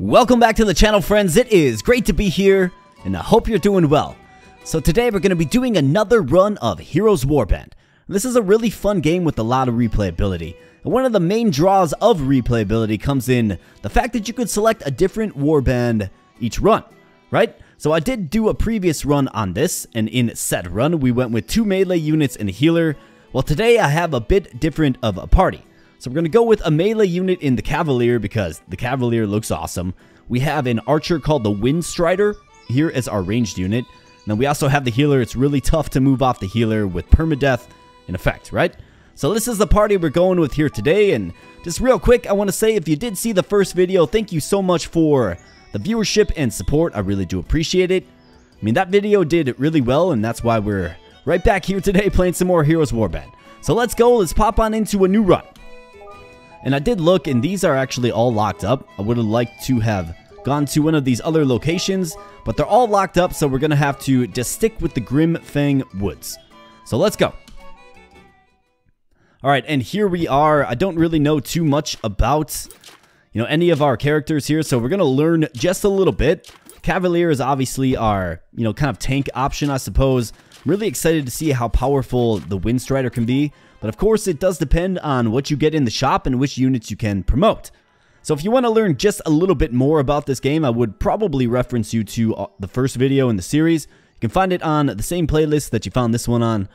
Welcome back to the channel, friends. It is great to be here, and I hope you're doing well. So today we're going to be doing another run of Hero's Warband. This is a really fun game with a lot of replayability. And one of the main draws of replayability comes in the fact that you could select a different warband each run, right? So I did do a previous run on this, and in said run we went with two melee units and a healer. Well today I have a bit different of a party. So we're going to go with a melee unit in the Cavalier because the Cavalier looks awesome. We have an archer called the Windstrider here as our ranged unit. And then we also have the healer. It's really tough to move off the healer with permadeath in effect, right? So this is the party we're going with here today. And just real quick, I want to say if you did see the first video, thank you so much for the viewership and support. I really do appreciate it. I mean, that video did really well, and that's why we're right back here today playing some more Hero's Warband. So let's go. Let's pop on into a new run. And I did look, and these are actually all locked up. I would have liked to have gone to one of these other locations, but they're all locked up, so we're going to have to just stick with the Grim Fang Woods. So let's go. All right, and here we are. I don't really know too much about, you know, any of our characters here, so we're going to learn just a little bit. Cavalier is obviously our, you know, kind of tank option, I suppose. Really excited to see how powerful the Windstrider can be. But of course, it does depend on what you get in the shop and which units you can promote. So if you want to learn just a little bit more about this game, I would probably reference you to uh, the first video in the series. You can find it on the same playlist that you found this one on.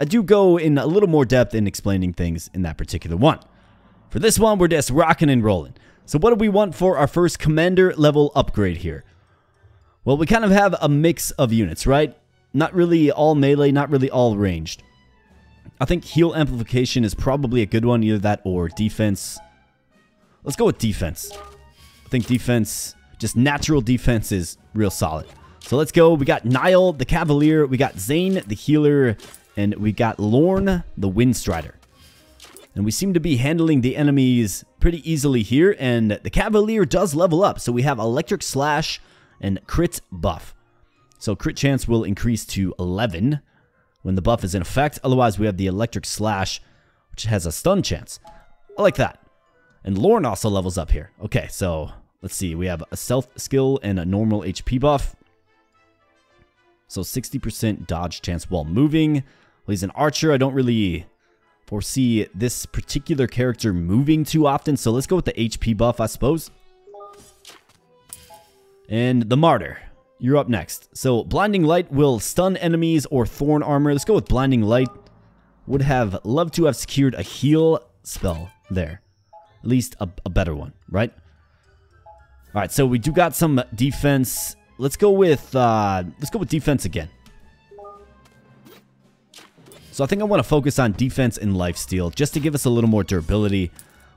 I do go in a little more depth in explaining things in that particular one. For this one, we're just rocking and rolling. So what do we want for our first commander level upgrade here? Well, we kind of have a mix of units, right? Not really all melee, not really all ranged. I think heal amplification is probably a good one, either that or defense. Let's go with defense. I think defense, just natural defense is real solid. So let's go. We got Niall, the Cavalier. We got Zane, the healer. And we got Lorne, the Windstrider. And we seem to be handling the enemies pretty easily here. And the Cavalier does level up. So we have Electric Slash and Crit Buff. So crit chance will increase to 11 when the buff is in effect. Otherwise, we have the Electric Slash, which has a stun chance. I like that. And Lorne also levels up here. Okay, so let's see. We have a stealth skill and a normal HP buff. So 60% dodge chance while moving. Well, he's an archer. I don't really foresee this particular character moving too often. So let's go with the HP buff, I suppose. And the Martyr. You're up next. So, Blinding Light will stun enemies or Thorn Armor. Let's go with Blinding Light. Would have loved to have secured a heal spell there. At least a, a better one, right? Alright, so we do got some defense. Let's go with, uh, let's go with defense again. So I think I want to focus on defense and lifesteal just to give us a little more durability.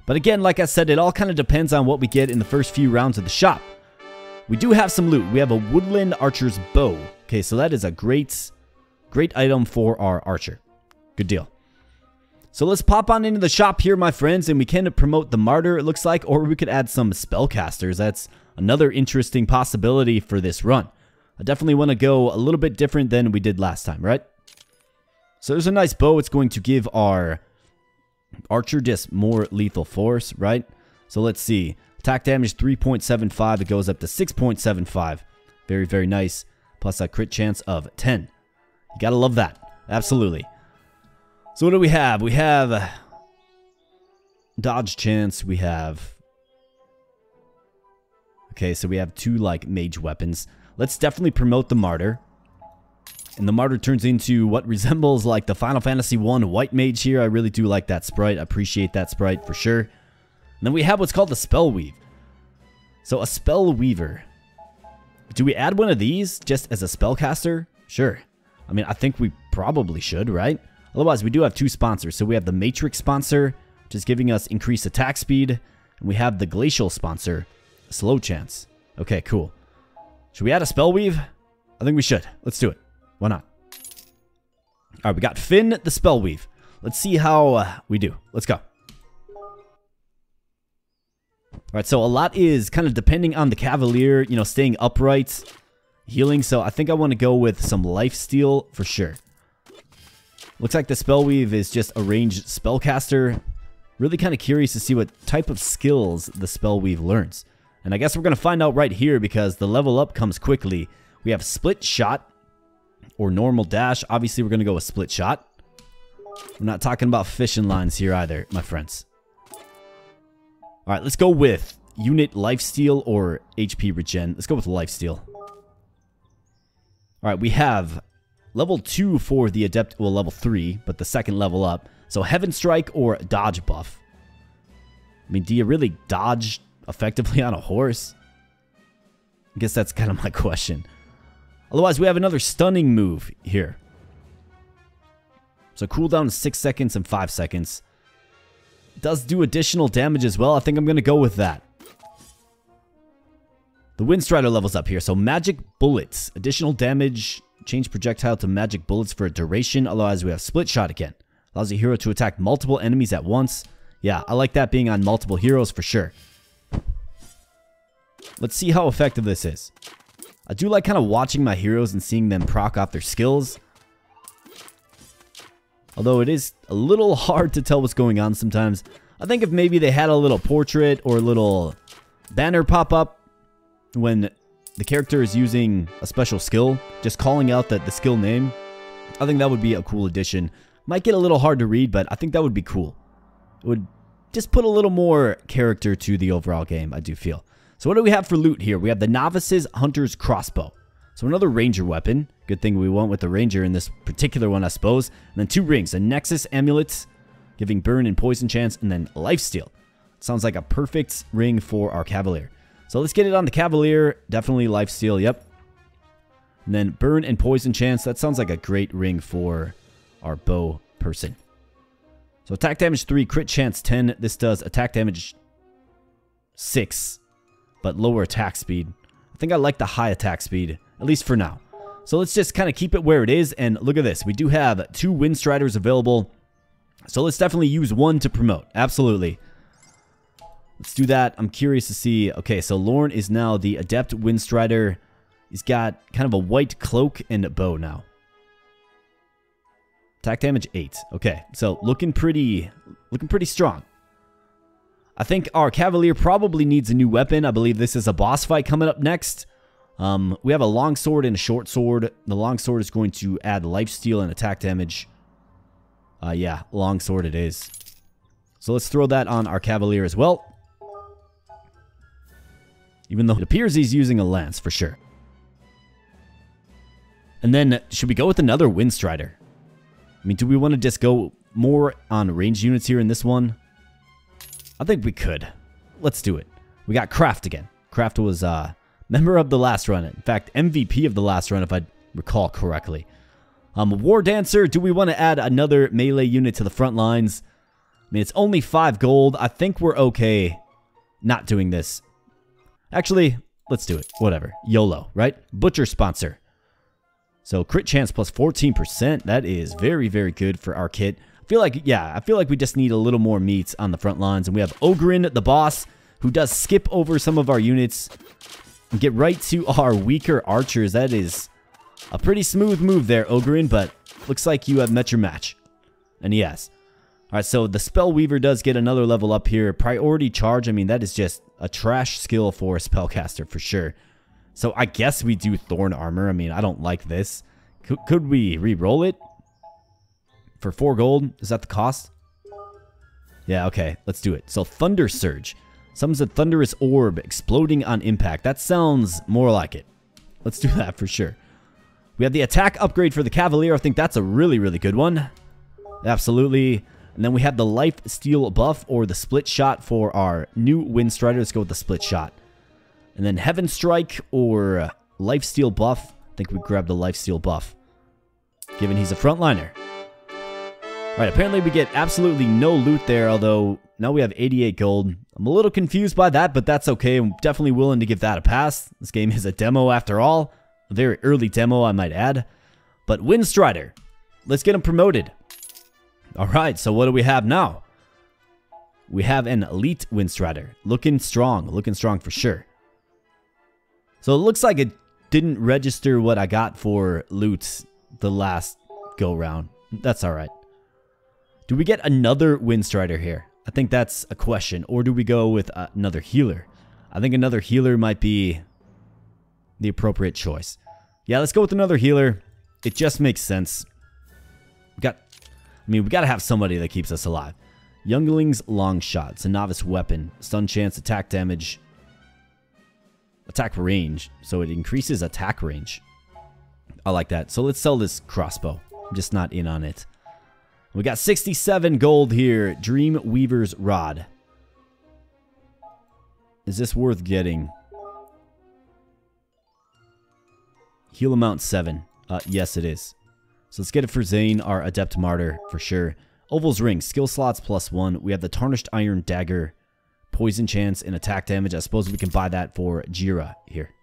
But again, like I said, it all kind of depends on what we get in the first few rounds of the shop. We do have some loot. We have a Woodland Archer's Bow. Okay, so that is a great, great item for our Archer. Good deal. So let's pop on into the shop here, my friends, and we can promote the Martyr, it looks like, or we could add some Spellcasters. That's another interesting possibility for this run. I definitely want to go a little bit different than we did last time, right? So there's a nice bow. It's going to give our Archer just more lethal force, right? So let's see. Attack damage 3.75. It goes up to 6.75. Very, very nice. Plus a crit chance of 10. You gotta love that. Absolutely. So what do we have? We have uh, dodge chance. We have... Okay, so we have two, like, mage weapons. Let's definitely promote the Martyr. And the Martyr turns into what resembles, like, the Final Fantasy 1 White Mage here. I really do like that sprite. I appreciate that sprite for sure. And then we have what's called the Spell Weave. So a Spell Weaver. Do we add one of these just as a spellcaster? Sure. I mean, I think we probably should, right? Otherwise, we do have two sponsors. So we have the Matrix sponsor, which is giving us increased attack speed. And we have the Glacial sponsor, slow chance. Okay, cool. Should we add a Spell Weave? I think we should. Let's do it. Why not? All right, we got Finn the Spell Weave. Let's see how uh, we do. Let's go. Right, so a lot is kind of depending on the Cavalier, you know, staying upright, healing. So I think I want to go with some life steal for sure. Looks like the spell weave is just a ranged spellcaster. Really kind of curious to see what type of skills the spell weave learns. And I guess we're going to find out right here because the level up comes quickly. We have split shot or normal dash. Obviously, we're going to go with split shot. We're not talking about fishing lines here either, my friends. All right, let's go with unit lifesteal or HP regen. Let's go with lifesteal. All right, we have level 2 for the adept, well, level 3, but the second level up. So Heaven Strike or dodge buff. I mean, do you really dodge effectively on a horse? I guess that's kind of my question. Otherwise, we have another stunning move here. So cooldown is 6 seconds and 5 seconds. Does do additional damage as well. I think I'm going to go with that. The Wind Strider levels up here. So Magic Bullets. Additional damage. Change projectile to Magic Bullets for a duration. Otherwise, we have Split Shot again. Allows a hero to attack multiple enemies at once. Yeah, I like that being on multiple heroes for sure. Let's see how effective this is. I do like kind of watching my heroes and seeing them proc off their skills. Although it is a little hard to tell what's going on sometimes. I think if maybe they had a little portrait or a little banner pop up when the character is using a special skill, just calling out that the skill name, I think that would be a cool addition. Might get a little hard to read, but I think that would be cool. It would just put a little more character to the overall game, I do feel. So what do we have for loot here? We have the Novice's Hunter's Crossbow. So another ranger weapon. Good thing we went with the ranger in this particular one, I suppose. And then two rings. A Nexus Amulet, giving burn and poison chance, and then Life Steal. Sounds like a perfect ring for our Cavalier. So let's get it on the Cavalier. Definitely Life Steal, yep. And then burn and poison chance. That sounds like a great ring for our bow person. So attack damage 3, crit chance 10. This does attack damage 6, but lower attack speed. I think I like the high attack speed, at least for now. So let's just kind of keep it where it is, and look at this. We do have two Wind Striders available, so let's definitely use one to promote. Absolutely. Let's do that. I'm curious to see. Okay, so Lorne is now the Adept Wind Strider. He's got kind of a white cloak and a bow now. Attack damage 8. Okay, so looking pretty looking pretty strong. I think our Cavalier probably needs a new weapon. I believe this is a boss fight coming up next. Um, we have a long sword and a short sword. The long sword is going to add life steal and attack damage. Uh, yeah, long sword it is. So let's throw that on our Cavalier as well. Even though it appears he's using a lance for sure. And then, should we go with another Wind Strider? I mean, do we want to just go more on range units here in this one? I think we could. Let's do it. We got Craft again. Craft was uh, member of the last run. In fact, MVP of the last run, if I recall correctly. Um, War Dancer, do we want to add another melee unit to the front lines? I mean, it's only 5 gold. I think we're okay not doing this. Actually, let's do it. Whatever. YOLO, right? Butcher sponsor. So crit chance plus 14%. That is very, very good for our kit. I feel like, yeah, I feel like we just need a little more meat on the front lines. And we have Ogrin, the boss, who does skip over some of our units and get right to our weaker archers. That is a pretty smooth move there, Ogrin, but looks like you have met your match. And he has. Alright, so the Spell Weaver does get another level up here. Priority Charge, I mean, that is just a trash skill for a Spellcaster for sure. So I guess we do Thorn Armor. I mean, I don't like this. Could, could we re-roll it? For 4 gold? Is that the cost? Yeah, okay. Let's do it. So Thunder Surge. Summons a Thunderous Orb exploding on impact. That sounds more like it. Let's do that for sure. We have the attack upgrade for the Cavalier. I think that's a really, really good one. Absolutely. And then we have the life steal buff or the split shot for our new Wind Strider. Let's go with the split shot. And then Heaven Strike or uh, Lifesteal buff. I think we grab the Lifesteal buff. Given he's a frontliner. Alright, apparently we get absolutely no loot there, although now we have 88 gold. I'm a little confused by that, but that's okay. I'm definitely willing to give that a pass. This game is a demo after all. A very early demo, I might add. But Wind Strider. Let's get him promoted. Alright, so what do we have now? We have an Elite Wind Strider. Looking strong. Looking strong for sure. So it looks like it didn't register what I got for loot the last go round. That's alright. Do we get another Wind Strider here? I think that's a question. Or do we go with uh, another healer? I think another healer might be the appropriate choice. Yeah, let's go with another healer. It just makes sense. We got, I mean, we got to have somebody that keeps us alive. Youngling's Long Shot. It's a novice weapon. Stun chance, attack damage, attack range. So it increases attack range. I like that. So let's sell this crossbow. I'm just not in on it. We got 67 gold here. Dream Weaver's Rod. Is this worth getting? Heal amount 7. Uh, yes, it is. So let's get it for Zane, our Adept Martyr, for sure. Oval's Ring, skill slots plus 1. We have the Tarnished Iron Dagger, poison chance, and attack damage. I suppose we can buy that for Jira here.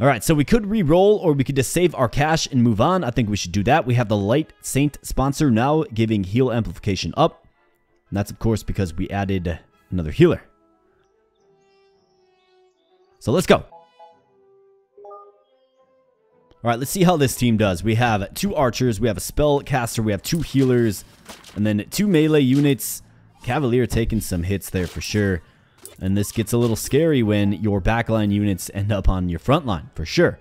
Alright, so we could re-roll or we could just save our cash and move on. I think we should do that. We have the Light Saint sponsor now giving heal amplification up. And that's of course because we added another healer. So let's go. Alright, let's see how this team does. We have two archers, we have a spell caster, we have two healers, and then two melee units. Cavalier taking some hits there for sure. And this gets a little scary when your backline units end up on your front line, for sure.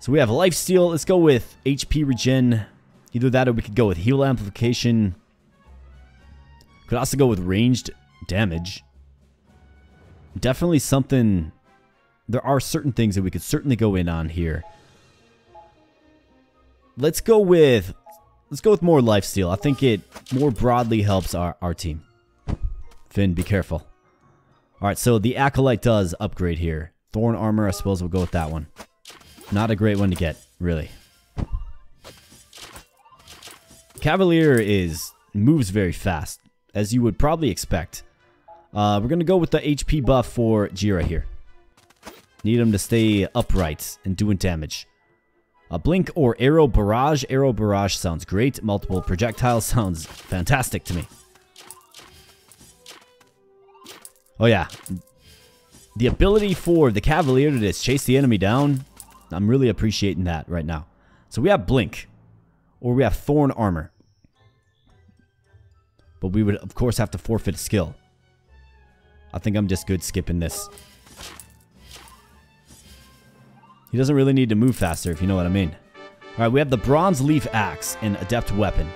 So we have life steal. Let's go with HP regen. Either that or we could go with heal amplification. Could also go with ranged damage. Definitely something... There are certain things that we could certainly go in on here. Let's go with... Let's go with more life steal. I think it more broadly helps our, our team. Finn, be careful. Alright, so the Acolyte does upgrade here. Thorn Armor, I suppose we'll go with that one. Not a great one to get, really. Cavalier is moves very fast, as you would probably expect. Uh, we're going to go with the HP buff for Jira here. Need him to stay upright and doing damage. A Blink or Arrow Barrage. Arrow Barrage sounds great. Multiple projectiles sounds fantastic to me. Oh yeah. The ability for the Cavalier to just chase the enemy down, I'm really appreciating that right now. So we have Blink, or we have Thorn Armor. But we would, of course, have to forfeit a skill. I think I'm just good skipping this. He doesn't really need to move faster, if you know what I mean. Alright, we have the Bronze Leaf Axe and Adept Weapon.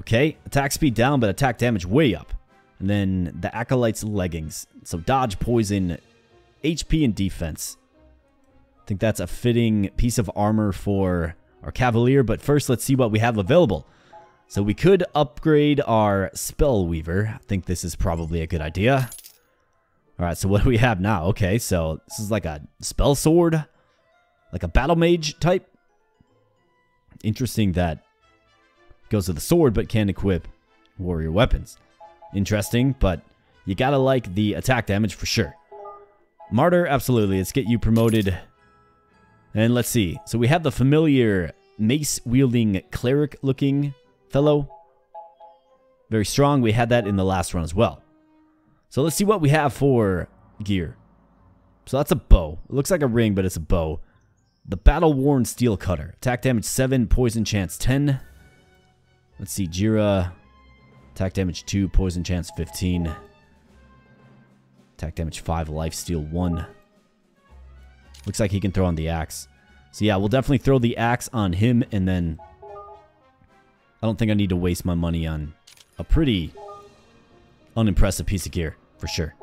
Okay, attack speed down, but attack damage way up. And then the Acolyte's leggings. So dodge, poison, HP, and defense. I think that's a fitting piece of armor for our Cavalier. But first, let's see what we have available. So we could upgrade our Spell Weaver. I think this is probably a good idea. Alright, so what do we have now? Okay, so this is like a Spell Sword. Like a Battle Mage type. Interesting that goes with the sword, but can equip warrior weapons interesting, but you gotta like the attack damage for sure. Martyr, absolutely. Let's get you promoted. And let's see. So we have the familiar mace-wielding cleric-looking fellow. Very strong. We had that in the last run as well. So let's see what we have for gear. So that's a bow. It looks like a ring, but it's a bow. The Battle-Worn Steel Cutter. Attack damage 7, poison chance 10. Let's see, Jira. Attack damage 2, poison chance 15. Attack damage 5, life steal 1. Looks like he can throw on the axe. So yeah, we'll definitely throw the axe on him and then... I don't think I need to waste my money on a pretty unimpressive piece of gear, for sure.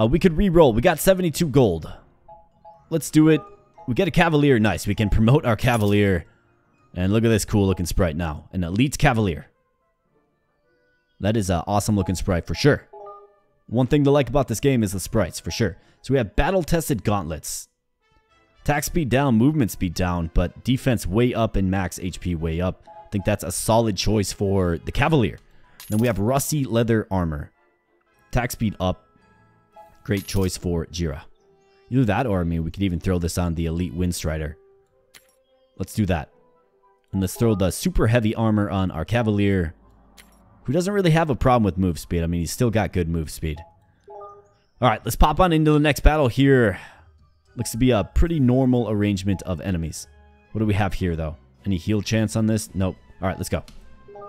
Uh, we could re-roll. We got 72 gold. Let's do it. We get a Cavalier. Nice. We can promote our Cavalier. And look at this cool looking sprite now. An Elite Cavalier. That is an awesome looking sprite for sure. One thing to like about this game is the sprites, for sure. So we have battle-tested gauntlets. Attack speed down, movement speed down, but defense way up and max HP way up. I think that's a solid choice for the Cavalier. Then we have rusty leather armor. Attack speed up. Great choice for Jira. Either that or, I mean, we could even throw this on the Elite Windstrider. Let's do that. And let's throw the super heavy armor on our Cavalier who doesn't really have a problem with move speed. I mean, he's still got good move speed. All right, let's pop on into the next battle here. Looks to be a pretty normal arrangement of enemies. What do we have here, though? Any heal chance on this? Nope. All right, let's go.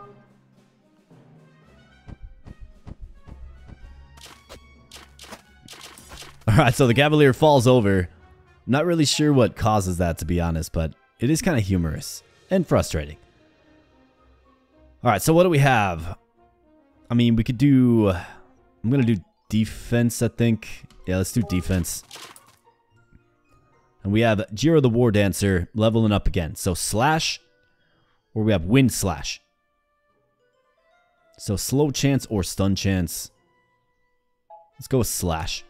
All right, so the Cavalier falls over. Not really sure what causes that, to be honest, but it is kind of humorous and frustrating. All right, so what do we have? I mean, we could do... I'm going to do defense, I think. Yeah, let's do defense. And we have Jiro the War Dancer leveling up again. So slash, or we have wind slash. So slow chance or stun chance. Let's go with slash.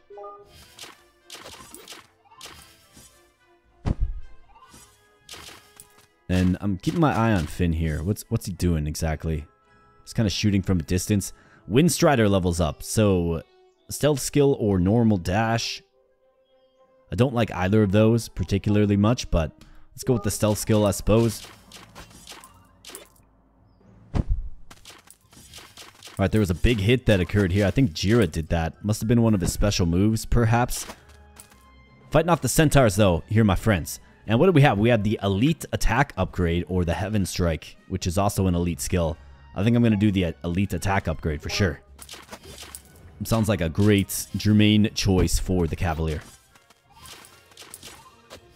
And I'm keeping my eye on Finn here. What's what's he doing exactly? He's kind of shooting from a distance. Wind Strider levels up. So stealth skill or normal dash. I don't like either of those particularly much, but let's go with the stealth skill, I suppose. Alright, there was a big hit that occurred here. I think Jira did that. Must have been one of his special moves, perhaps. Fighting off the centaurs, though, here, my friends. And what do we have? We have the Elite Attack upgrade, or the Heaven Strike, which is also an elite skill. I think I'm going to do the uh, Elite Attack upgrade for sure. Sounds like a great germane choice for the Cavalier.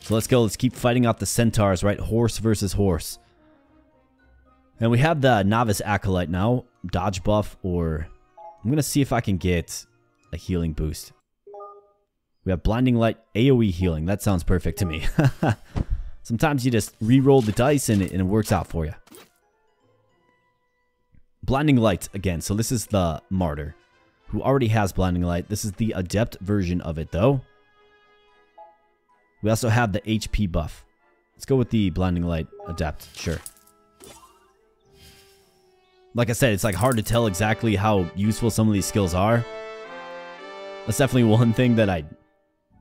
So let's go. Let's keep fighting off the centaurs, right? Horse versus horse. And we have the Novice Acolyte now. Dodge buff or... I'm going to see if I can get a healing boost. We have Blinding Light AoE healing. That sounds perfect to me. Sometimes you just re-roll the dice and it, and it works out for you. Blinding Light again. So this is the Martyr who already has Blinding Light. This is the Adept version of it though. We also have the HP buff. Let's go with the Blinding Light Adept. Sure like I said, it's like hard to tell exactly how useful some of these skills are. That's definitely one thing that I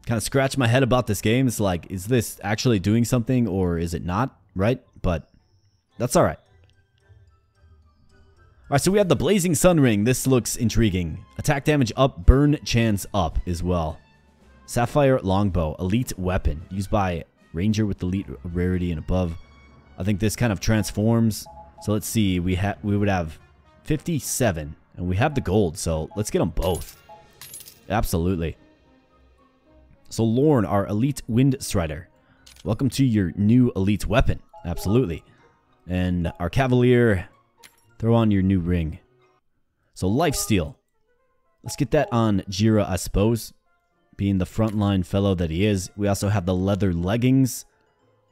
kind of scratch my head about this game. It's like, is this actually doing something or is it not, right? But that's all right. All right, so we have the Blazing Sun Ring. This looks intriguing. Attack damage up, burn chance up as well. Sapphire Longbow, elite weapon, used by Ranger with elite rarity and above. I think this kind of transforms so let's see. We have we would have 57, and we have the gold. So let's get them both. Absolutely. So Lorn, our elite wind strider. Welcome to your new elite weapon. Absolutely. And our cavalier, throw on your new ring. So life steal. Let's get that on Jira, I suppose. Being the frontline fellow that he is. We also have the leather leggings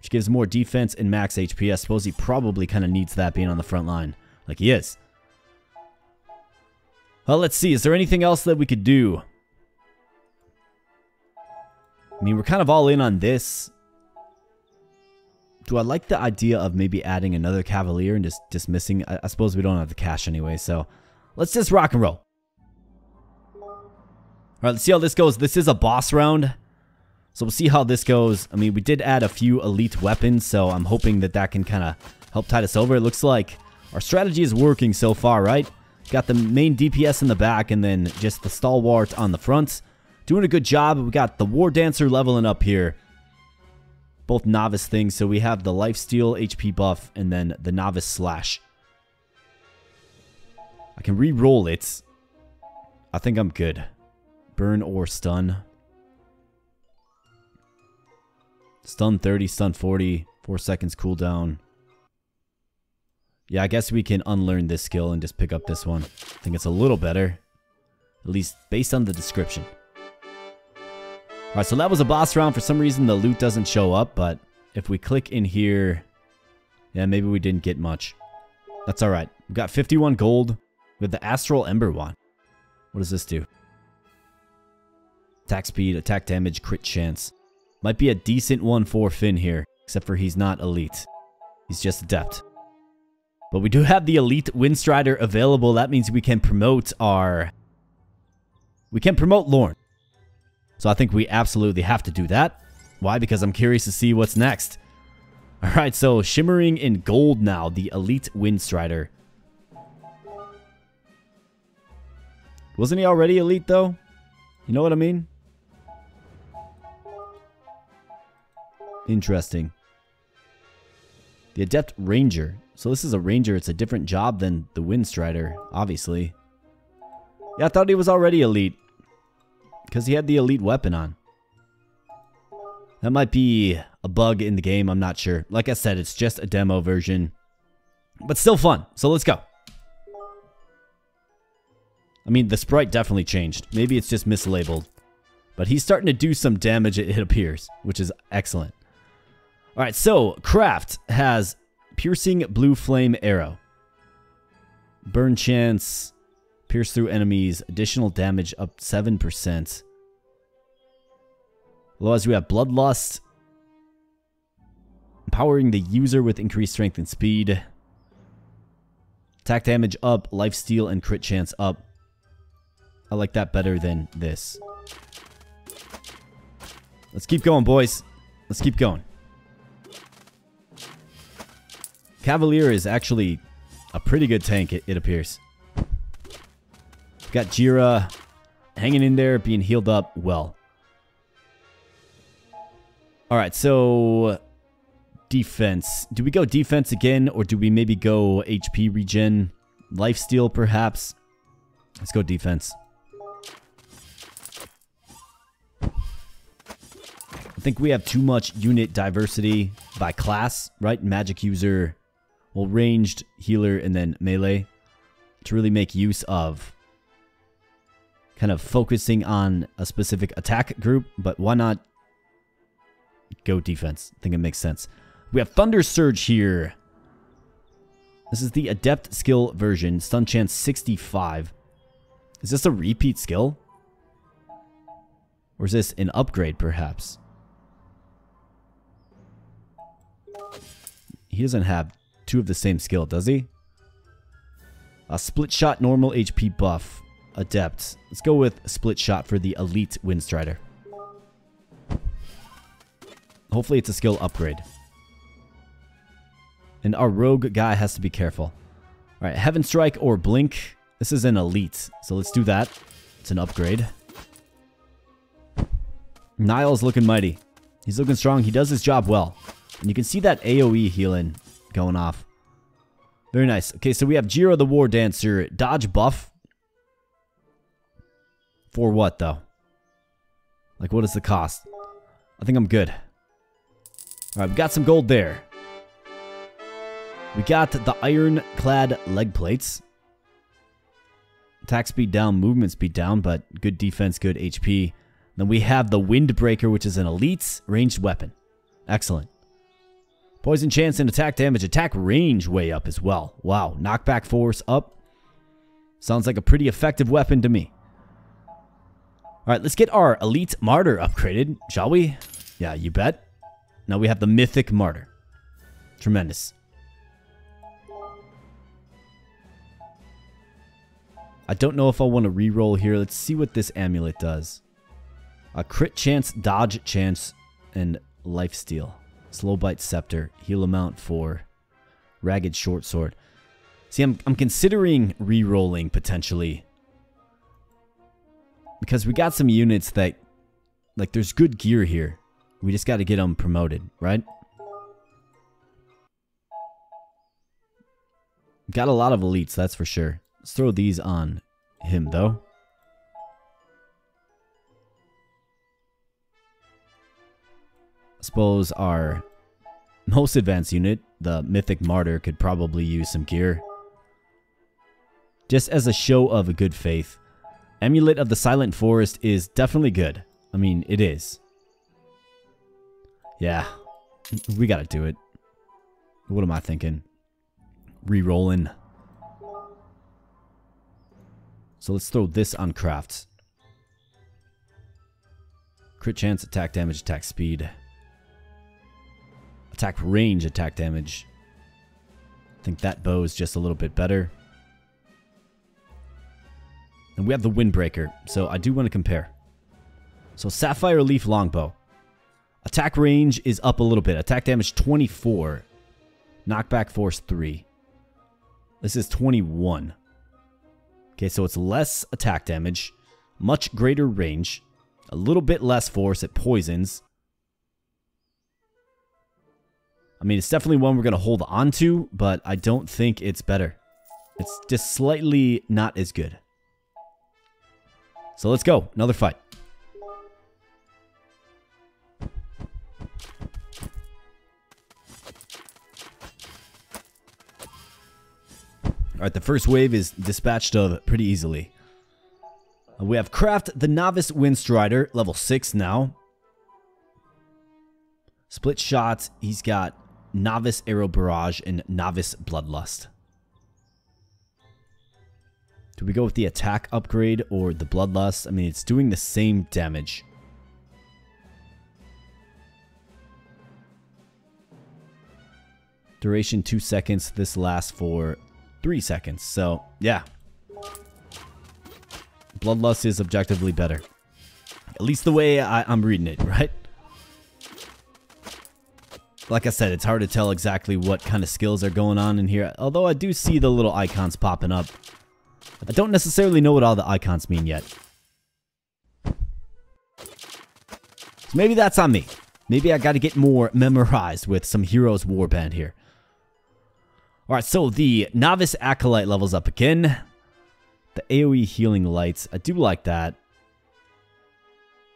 which gives more defense and max HP. I suppose he probably kind of needs that being on the front line, like he is. Well, let's see. Is there anything else that we could do? I mean, we're kind of all in on this. Do I like the idea of maybe adding another Cavalier and just dismissing? I, I suppose we don't have the cash anyway, so let's just rock and roll. All right, let's see how this goes. This is a boss round. So we'll see how this goes. I mean, we did add a few elite weapons, so I'm hoping that that can kind of help tide us over. It looks like our strategy is working so far, right? Got the main DPS in the back and then just the stalwart on the front. Doing a good job. We got the War Dancer leveling up here. Both novice things. So we have the Lifesteal HP buff and then the Novice Slash. I can re-roll it. I think I'm good. Burn or stun. Stun 30, stun 40, 4 seconds cooldown. Yeah, I guess we can unlearn this skill and just pick up this one. I think it's a little better. At least based on the description. Alright, so that was a boss round. For some reason, the loot doesn't show up, but if we click in here... Yeah, maybe we didn't get much. That's alright. We've got 51 gold with the Astral Ember Wand. What does this do? Attack speed, attack damage, crit chance. Might be a decent one for Finn here, except for he's not elite. He's just adept. But we do have the elite Windstrider available. That means we can promote our... We can promote Lorn. So I think we absolutely have to do that. Why? Because I'm curious to see what's next. Alright, so shimmering in gold now, the elite Windstrider. Wasn't he already elite though? You know what I mean? Interesting. The Adept Ranger. So this is a Ranger. It's a different job than the Windstrider, obviously. Yeah, I thought he was already elite. Because he had the elite weapon on. That might be a bug in the game. I'm not sure. Like I said, it's just a demo version, but still fun. So let's go. I mean, the sprite definitely changed. Maybe it's just mislabeled. But he's starting to do some damage, it appears, which is excellent. All right, so Craft has Piercing Blue Flame Arrow. Burn chance, pierce through enemies, additional damage up 7%. Otherwise, we have Bloodlust, empowering the user with increased strength and speed. Attack damage up, life steal, and crit chance up. I like that better than this. Let's keep going, boys. Let's keep going. Cavalier is actually a pretty good tank, it, it appears. Got Jira hanging in there, being healed up well. Alright, so... Defense. Do we go defense again, or do we maybe go HP regen? Lifesteal, perhaps? Let's go defense. I think we have too much unit diversity by class, right? Magic user, well, ranged, healer, and then melee to really make use of kind of focusing on a specific attack group, but why not go defense? I think it makes sense. We have Thunder Surge here. This is the Adept skill version, stun chance 65. Is this a repeat skill? Or is this an upgrade, perhaps? He doesn't have two of the same skill, does he? A split shot normal HP buff. Adept. Let's go with split shot for the elite Windstrider. Hopefully it's a skill upgrade. And our rogue guy has to be careful. Alright, Heaven Strike or Blink. This is an elite, so let's do that. It's an upgrade. Niall's looking mighty. He's looking strong. He does his job well. And you can see that AoE healing going off. Very nice. Okay, so we have Jiro the War Dancer. Dodge buff. For what, though? Like, what is the cost? I think I'm good. Alright, we got some gold there. We got the ironclad leg plates. Attack speed down, movement speed down, but good defense, good HP. Then we have the Windbreaker, which is an elite ranged weapon. Excellent. Poison chance and attack damage. Attack range way up as well. Wow. Knockback force up. Sounds like a pretty effective weapon to me. Alright, let's get our Elite Martyr upgraded, shall we? Yeah, you bet. Now we have the Mythic Martyr. Tremendous. I don't know if I want to re-roll here. Let's see what this amulet does. A crit chance, dodge chance, and life steal. Slow Bite Scepter, heal amount 4, Ragged Short Sword. See, I'm, I'm considering re-rolling potentially. Because we got some units that, like, there's good gear here. We just got to get them promoted, right? Got a lot of elites, that's for sure. Let's throw these on him, though. I suppose our most advanced unit, the Mythic Martyr, could probably use some gear. Just as a show of a good faith. Amulet of the Silent Forest is definitely good. I mean, it is. Yeah. We gotta do it. What am I thinking? Re-rolling. So let's throw this on crafts. Crit chance, attack damage, attack speed. Attack range, attack damage. I think that bow is just a little bit better. And we have the Windbreaker, so I do want to compare. So Sapphire Leaf Longbow. Attack range is up a little bit. Attack damage 24. Knockback force 3. This is 21. Okay, so it's less attack damage, much greater range, a little bit less force, it poisons, I mean, it's definitely one we're going to hold on to, but I don't think it's better. It's just slightly not as good. So let's go. Another fight. Alright, the first wave is dispatched of pretty easily. Uh, we have Craft the Novice Windstrider, level 6 now. Split shots, he's got Novice Arrow Barrage and Novice Bloodlust. Do we go with the attack upgrade or the Bloodlust? I mean, it's doing the same damage. Duration 2 seconds. This lasts for 3 seconds. So, yeah. Bloodlust is objectively better. At least the way I, I'm reading it, right? Like I said, it's hard to tell exactly what kind of skills are going on in here. Although I do see the little icons popping up. I don't necessarily know what all the icons mean yet. So maybe that's on me. Maybe I got to get more memorized with some Hero's Warband here. Alright, so the Novice Acolyte levels up again. The AoE healing lights. I do like that.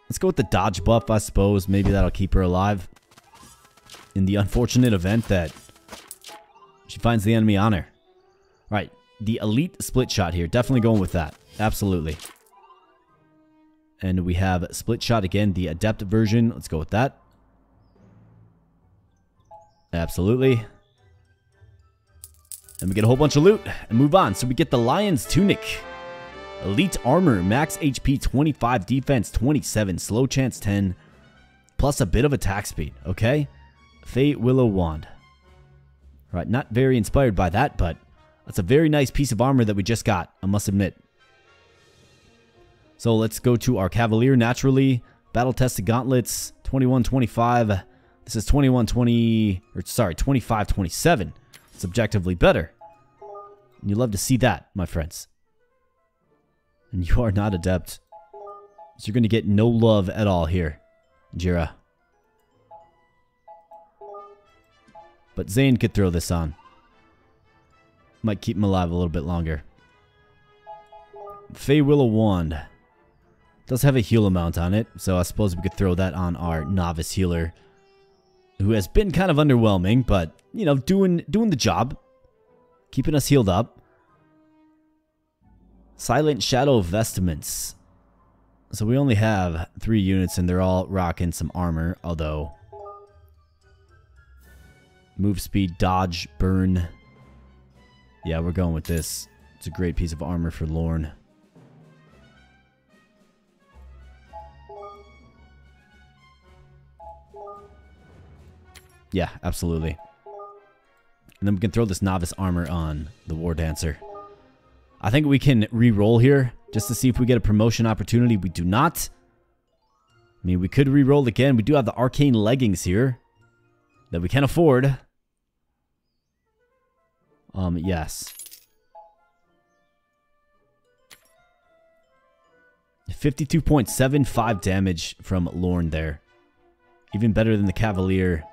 Let's go with the dodge buff, I suppose. Maybe that'll keep her alive. In the unfortunate event that she finds the enemy on her. Alright, the elite split shot here. Definitely going with that. Absolutely. And we have split shot again, the adept version. Let's go with that. Absolutely. And we get a whole bunch of loot and move on. So we get the Lion's Tunic. Elite Armor, max HP 25, defense 27, slow chance 10, plus a bit of attack speed, okay? Fate Willow Wand. Right, not very inspired by that, but that's a very nice piece of armor that we just got, I must admit. So let's go to our Cavalier naturally. Battle tested gauntlets, 21-25. This is 21-20, or sorry, 25-27. It's objectively better. And you love to see that, my friends. And you are not adept. So you're going to get no love at all here, Jira. But Zane could throw this on. Might keep him alive a little bit longer. Fey Willow Wand. Does have a heal amount on it, so I suppose we could throw that on our novice healer who has been kind of underwhelming, but, you know, doing, doing the job. Keeping us healed up. Silent Shadow Vestments. So we only have three units and they're all rocking some armor, although... Move speed, dodge, burn. Yeah, we're going with this. It's a great piece of armor for Lorne. Yeah, absolutely. And then we can throw this novice armor on the war dancer. I think we can re-roll here just to see if we get a promotion opportunity. We do not. I mean, we could re-roll again. We do have the arcane leggings here that we can afford. Um, yes. 52.75 damage from Lorne there. Even better than the Cavalier.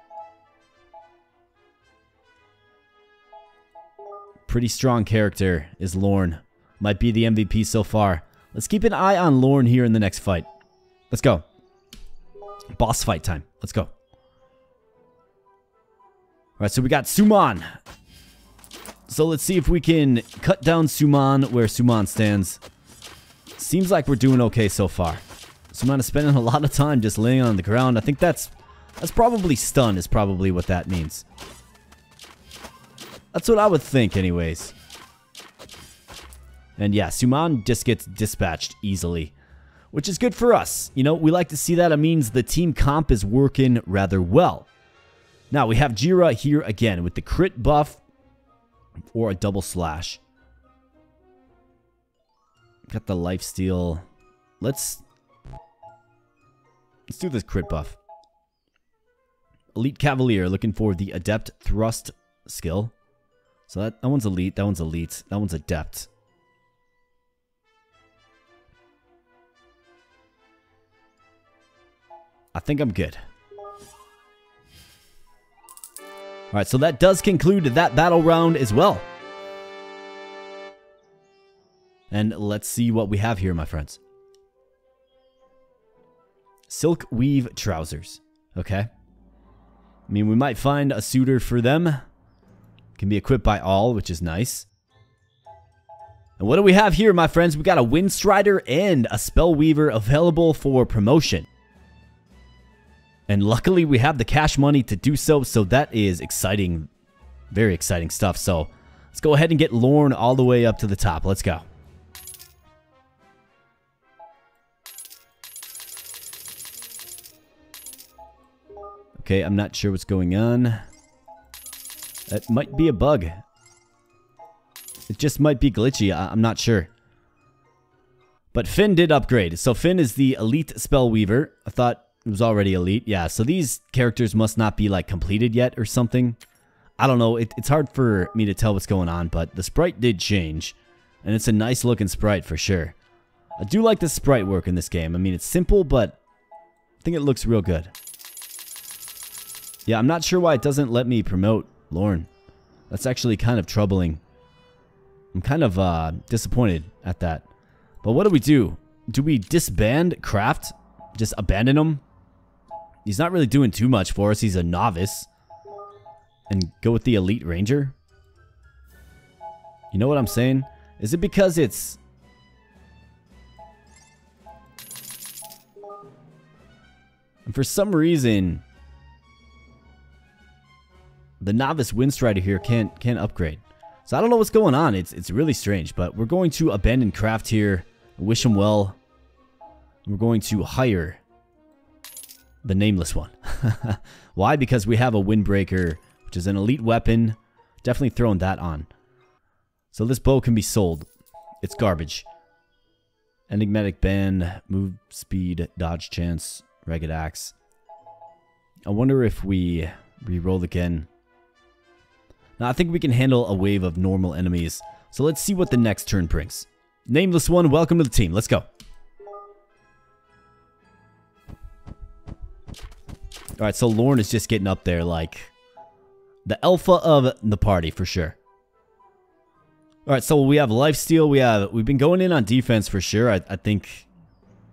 Pretty strong character is Lorne. Might be the MVP so far. Let's keep an eye on Lorne here in the next fight. Let's go. Boss fight time. Let's go. Alright, so we got Suman. So let's see if we can cut down Suman where Suman stands. Seems like we're doing okay so far. Suman is spending a lot of time just laying on the ground. I think that's that's probably stun is probably what that means. That's what I would think anyways. And yeah, Suman just gets dispatched easily. Which is good for us. You know, we like to see that. It means the team comp is working rather well. Now, we have Jira here again with the crit buff or a double slash. Got the life steal. Let's let's do this crit buff. Elite Cavalier looking for the adept thrust skill. So that, that one's elite, that one's elite, that one's adept. I think I'm good. Alright, so that does conclude that battle round as well. And let's see what we have here, my friends. Silk weave trousers. Okay. I mean, we might find a suitor for them. Can be equipped by all, which is nice. And what do we have here, my friends? We got a Windstrider and a Spellweaver available for promotion. And luckily, we have the cash money to do so, so that is exciting. Very exciting stuff. So, let's go ahead and get Lorne all the way up to the top. Let's go. Okay, I'm not sure what's going on. That might be a bug. It just might be glitchy. I am not sure. But Finn did upgrade. So Finn is the elite spell weaver. I thought it was already elite. Yeah, so these characters must not be like completed yet or something. I don't know. It, it's hard for me to tell what's going on, but the sprite did change. And it's a nice looking sprite for sure. I do like the sprite work in this game. I mean, it's simple, but I think it looks real good. Yeah, I'm not sure why it doesn't let me promote Lorne. That's actually kind of troubling. I'm kind of uh, disappointed at that. But what do we do? Do we disband Craft? Just abandon him? He's not really doing too much for us. He's a novice. And go with the Elite Ranger? You know what I'm saying? Is it because it's... And for some reason, the novice Windstrider here can't can't upgrade. So I don't know what's going on. It's it's really strange, but we're going to abandon craft here. Wish him well. We're going to hire the nameless one. Why? Because we have a windbreaker, which is an elite weapon. Definitely throwing that on. So this bow can be sold. It's garbage. Enigmatic band, move speed, dodge chance, ragged axe. I wonder if we re-roll again. Now I think we can handle a wave of normal enemies. So let's see what the next turn brings. Nameless one, welcome to the team. Let's go. Alright, so Lorne is just getting up there like the alpha of the party for sure. Alright, so we have lifesteal. We have we've been going in on defense for sure. I, I think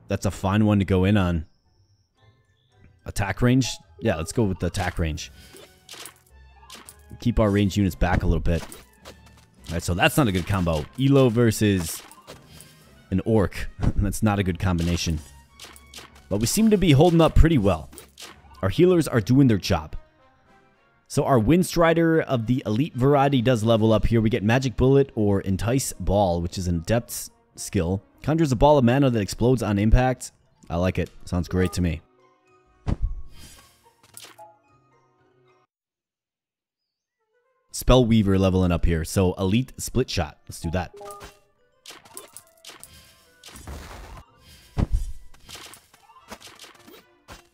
that's a fine one to go in on. Attack range? Yeah, let's go with the attack range keep our range units back a little bit. Alright, so that's not a good combo. Elo versus an Orc. that's not a good combination. But we seem to be holding up pretty well. Our healers are doing their job. So our Windstrider of the Elite variety does level up here. We get Magic Bullet or Entice Ball, which is an Adept skill. Conjures a ball of mana that explodes on impact. I like it. Sounds great to me. Spellweaver leveling up here. So Elite Split Shot. Let's do that.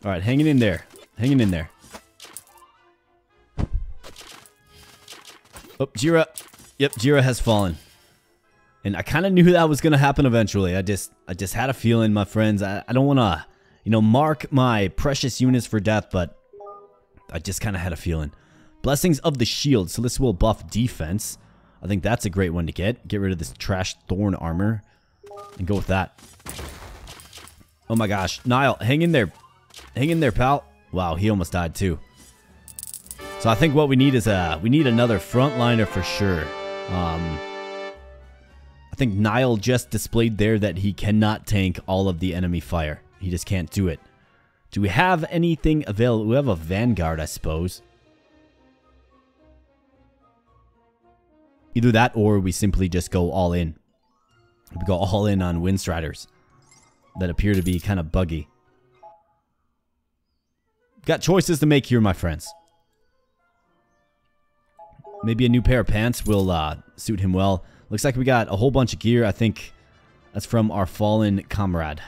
Alright, hanging in there. Hanging in there. Oh, Jira. Yep, Jira has fallen. And I kind of knew that was going to happen eventually. I just I just had a feeling, my friends. I, I don't want to, you know, mark my precious units for death, but I just kind of had a feeling. Blessings of the Shield. So this will buff defense. I think that's a great one to get. Get rid of this trash thorn armor. And go with that. Oh my gosh. Niall, hang in there. Hang in there, pal. Wow, he almost died too. So I think what we need is a we need another frontliner for sure. Um, I think Niall just displayed there that he cannot tank all of the enemy fire. He just can't do it. Do we have anything available? We have a Vanguard, I suppose. Either that or we simply just go all in. We go all in on Windstriders that appear to be kind of buggy. Got choices to make here, my friends. Maybe a new pair of pants will uh, suit him well. Looks like we got a whole bunch of gear. I think that's from our fallen comrade,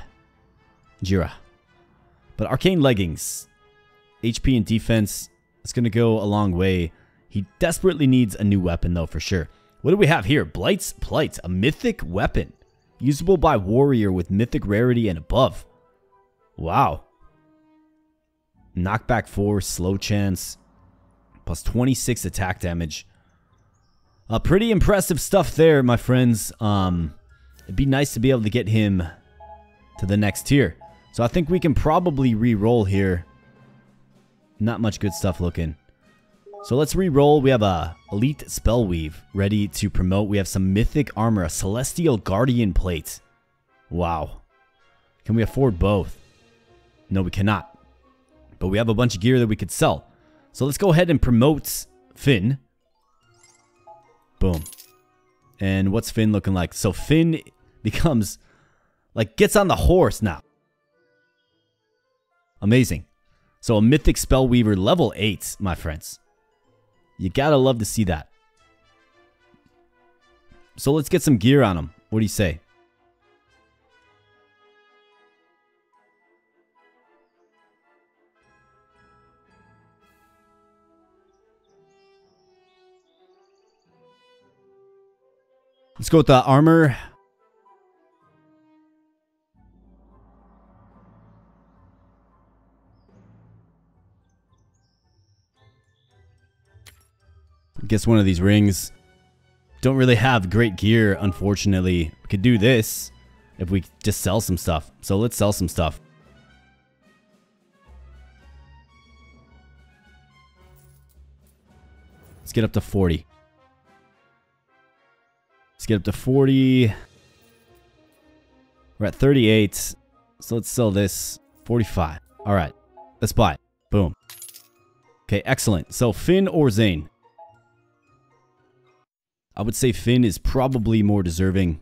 Jira. But arcane leggings, HP and defense, it's going to go a long way. He desperately needs a new weapon, though, for sure. What do we have here? Blight's Plight, a mythic weapon. Usable by warrior with mythic rarity and above. Wow. Knockback 4, slow chance, plus 26 attack damage. Uh, pretty impressive stuff there, my friends. Um, it'd be nice to be able to get him to the next tier. So I think we can probably re-roll here. Not much good stuff looking. So let's re-roll. We have a Elite Spell Weave ready to promote. We have some Mythic Armor, a Celestial Guardian Plate. Wow. Can we afford both? No, we cannot. But we have a bunch of gear that we could sell. So let's go ahead and promote Finn. Boom. And what's Finn looking like? So Finn becomes, like, gets on the horse now. Amazing. So a Mythic Spellweaver level 8, my friends. You gotta love to see that. So let's get some gear on him. What do you say? Let's go with the armor. I guess one of these rings. Don't really have great gear, unfortunately. We could do this if we just sell some stuff. So let's sell some stuff. Let's get up to 40. Let's get up to 40. We're at 38. So let's sell this. 45. All right. Let's buy. Boom. Okay, excellent. So Finn or Zane? I would say Finn is probably more deserving.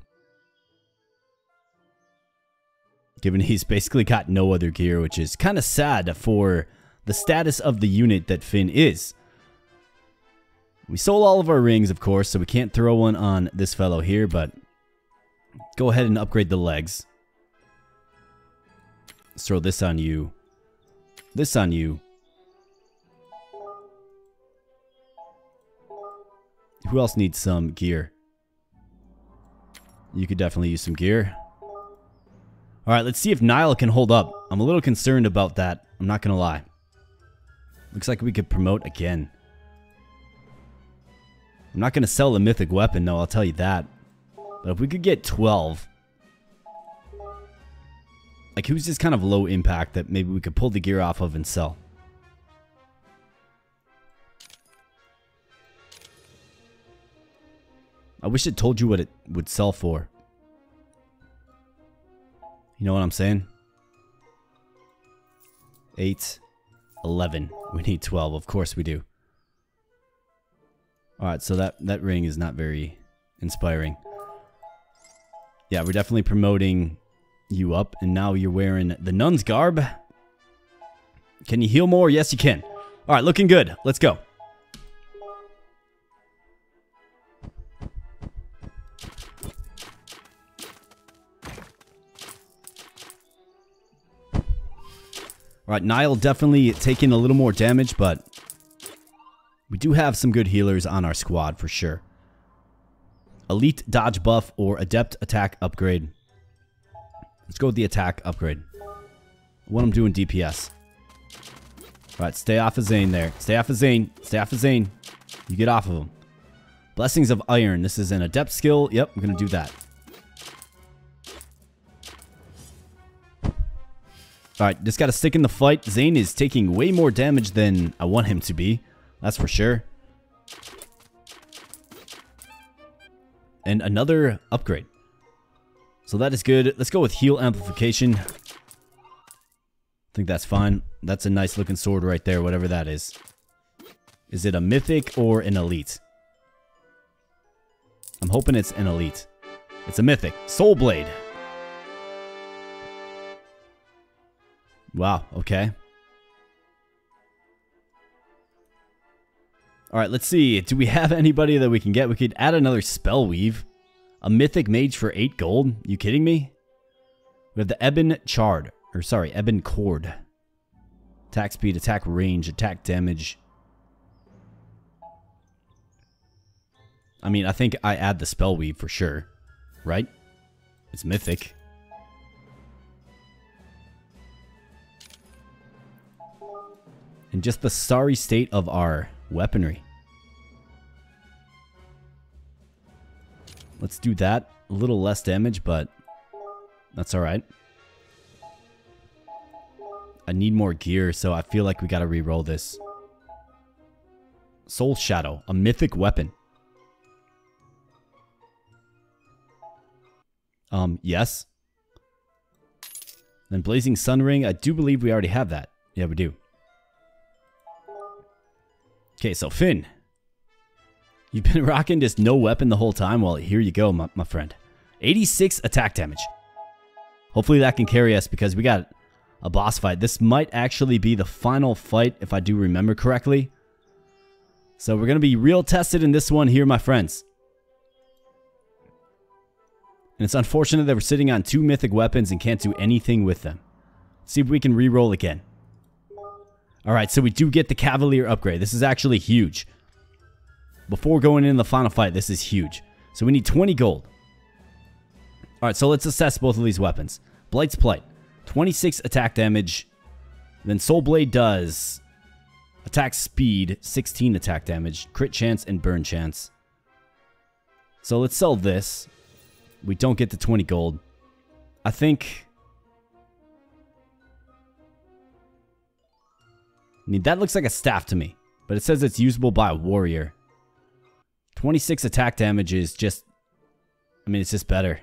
Given he's basically got no other gear, which is kind of sad for the status of the unit that Finn is. We sold all of our rings, of course, so we can't throw one on this fellow here, but go ahead and upgrade the legs. Let's throw this on you. This on you. Who else needs some gear? You could definitely use some gear. Alright, let's see if Niall can hold up. I'm a little concerned about that. I'm not going to lie. Looks like we could promote again. I'm not going to sell the mythic weapon, no, I'll tell you that. But if we could get 12... Like, who's just kind of low impact that maybe we could pull the gear off of and sell? I wish it told you what it would sell for. You know what I'm saying? 8, 11. We need 12. Of course we do. Alright, so that, that ring is not very inspiring. Yeah, we're definitely promoting you up. And now you're wearing the nun's garb. Can you heal more? Yes, you can. Alright, looking good. Let's go. Alright, Niall definitely taking a little more damage, but we do have some good healers on our squad for sure. Elite dodge buff or adept attack upgrade. Let's go with the attack upgrade. What I'm doing DPS. Alright, stay off of Zane there. Stay off of Zane. Stay off of Zane. You get off of him. Blessings of Iron. This is an adept skill. Yep, I'm going to do that. Alright, just gotta stick in the fight. Zane is taking way more damage than I want him to be. That's for sure. And another upgrade. So that is good. Let's go with heal amplification. I think that's fine. That's a nice looking sword right there, whatever that is. Is it a mythic or an elite? I'm hoping it's an elite. It's a mythic. Soul Blade. Wow, okay. Alright, let's see. Do we have anybody that we can get? We could add another spell weave. A mythic mage for 8 gold? You kidding me? We have the Ebon Chard. Or sorry, Ebon Cord. Attack speed, attack range, attack damage. I mean, I think I add the spell weave for sure. Right? It's mythic. and just the sorry state of our weaponry. Let's do that. A little less damage, but that's alright. I need more gear, so I feel like we gotta re-roll this. Soul Shadow, a mythic weapon. Um, yes. Then Blazing Sun Ring, I do believe we already have that. Yeah, we do. Okay, so Finn. You've been rocking just no weapon the whole time? Well, here you go, my, my friend. 86 attack damage. Hopefully that can carry us because we got a boss fight. This might actually be the final fight if I do remember correctly. So we're going to be real tested in this one here, my friends. And it's unfortunate that we're sitting on two mythic weapons and can't do anything with them. Let's see if we can re-roll again. Alright, so we do get the Cavalier upgrade. This is actually huge. Before going into the final fight, this is huge. So we need 20 gold. Alright, so let's assess both of these weapons. Blight's Plight. 26 attack damage. Then Soul Blade does attack speed, 16 attack damage, crit chance, and burn chance. So let's sell this. We don't get the 20 gold. I think... that looks like a staff to me. But it says it's usable by a warrior. 26 attack damage is just... I mean, it's just better.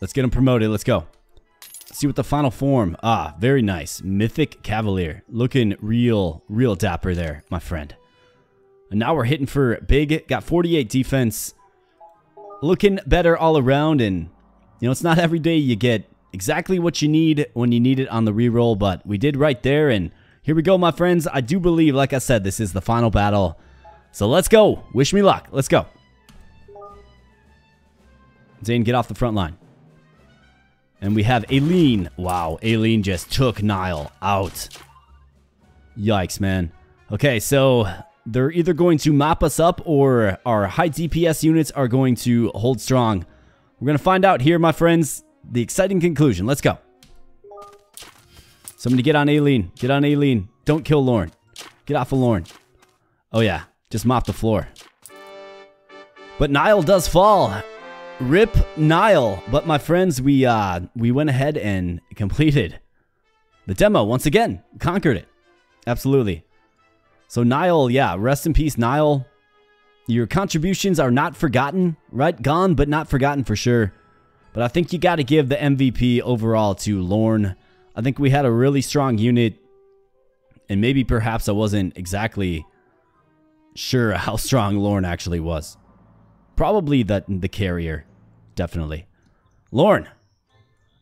Let's get him promoted. Let's go. See what the final form. Ah, very nice. Mythic Cavalier. Looking real, real dapper there, my friend. And now we're hitting for big. Got 48 defense. Looking better all around. And, you know, it's not every day you get exactly what you need when you need it on the reroll. But we did right there. And here we go, my friends. I do believe, like I said, this is the final battle. So let's go. Wish me luck. Let's go. Zane, get off the front line. And we have Aileen. Wow, Aileen just took Niall out. Yikes, man. Okay, so they're either going to mop us up or our high DPS units are going to hold strong. We're going to find out here, my friends, the exciting conclusion. Let's go. Somebody get on Aileen. Get on Aileen. Don't kill Lorne. Get off of Lorne. Oh, yeah. Just mop the floor. But Niall does fall. Rip Niall. But my friends, we uh we went ahead and completed the demo once again. Conquered it. Absolutely. So Niall, yeah, rest in peace, Niall. Your contributions are not forgotten, right? Gone, but not forgotten for sure. But I think you got to give the MVP overall to Lorne. I think we had a really strong unit. And maybe perhaps I wasn't exactly sure how strong Lorne actually was. Probably the, the carrier, definitely. Lorne,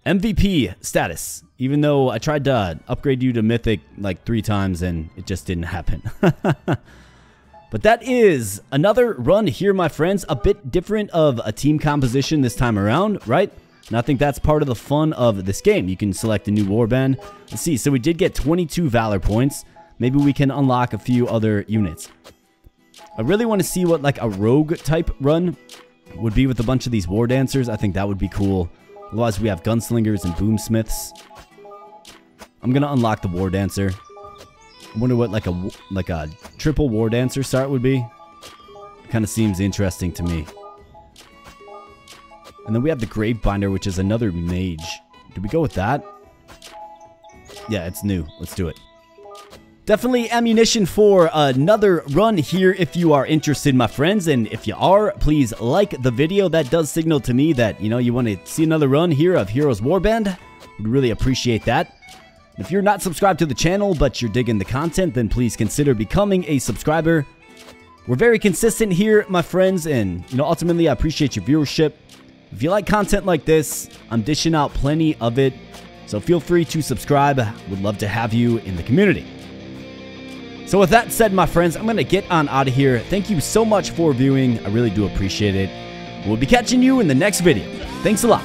MVP status. Even though I tried to upgrade you to Mythic like three times and it just didn't happen. but that is another run here, my friends. A bit different of a team composition this time around, right? And I think that's part of the fun of this game. You can select a new warband. Let's see. So we did get 22 Valor points. Maybe we can unlock a few other units. I really want to see what like a rogue type run would be with a bunch of these war dancers. I think that would be cool. Otherwise, we have gunslingers and boomsmiths. I'm gonna unlock the war dancer. I wonder what like a like a triple war dancer start would be. Kind of seems interesting to me. And then we have the Gravebinder, which is another mage. Do we go with that? Yeah, it's new. Let's do it. Definitely ammunition for another run here if you are interested, my friends. And if you are, please like the video. That does signal to me that, you know, you want to see another run here of Hero's Warband. Would really appreciate that. If you're not subscribed to the channel, but you're digging the content, then please consider becoming a subscriber. We're very consistent here, my friends, and, you know, ultimately, I appreciate your viewership. If you like content like this, I'm dishing out plenty of it, so feel free to subscribe. Would love to have you in the community. So with that said, my friends, I'm going to get on out of here. Thank you so much for viewing. I really do appreciate it. We'll be catching you in the next video. Thanks a lot.